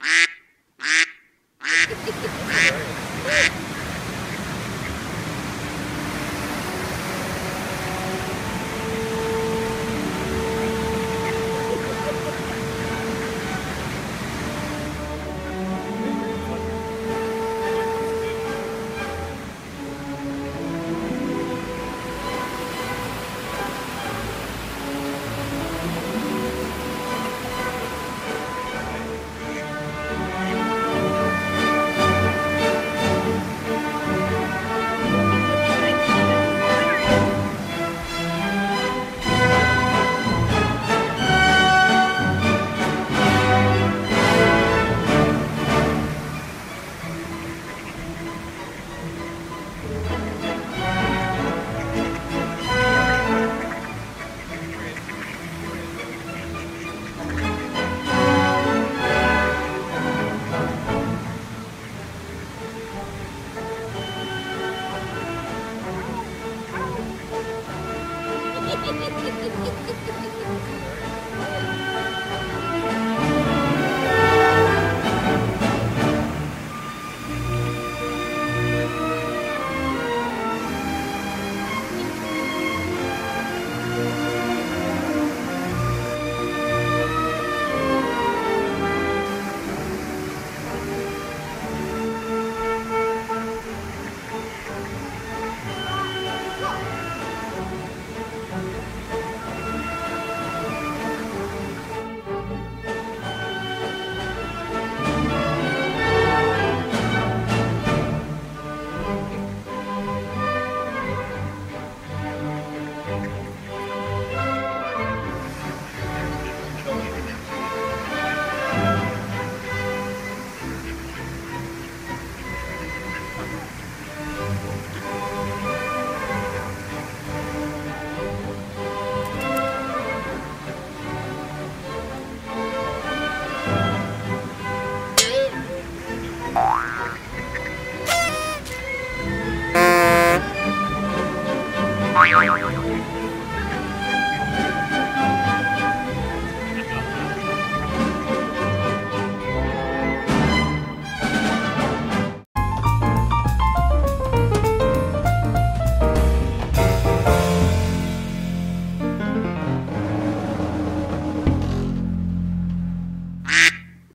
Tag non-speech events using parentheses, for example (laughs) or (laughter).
Ah! (laughs) Ha ha ha ha ha ha! Bye.